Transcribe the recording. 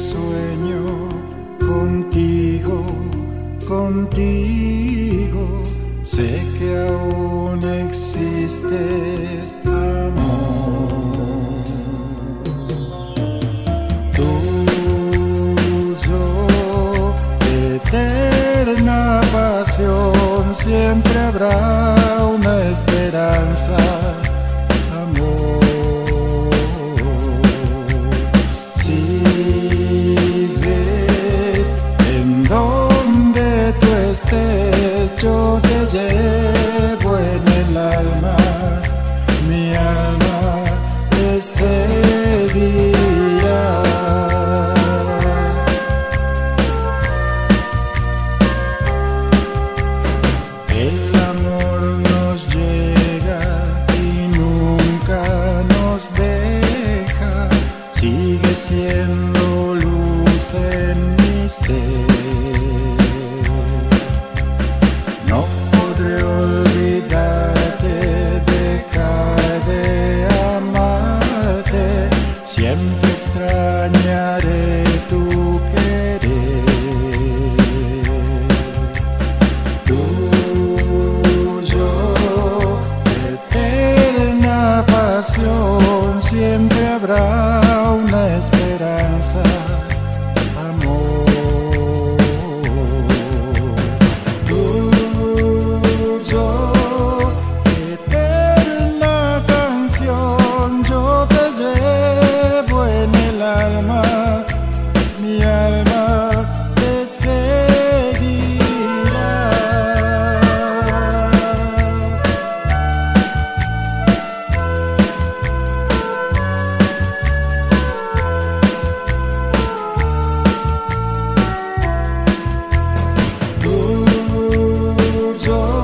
sueño contigo, contigo. Sé que aún existes, amor. Tuyo, eterna pasión, siempre habrá una esperanza Cristo que llevo en el alma, mi alma ese día. El amor nos llega y nunca nos deja, sigue siendo luz en mi ser. buscaré tu querer. Tuyo, eterna pasión siempre habrá. yo.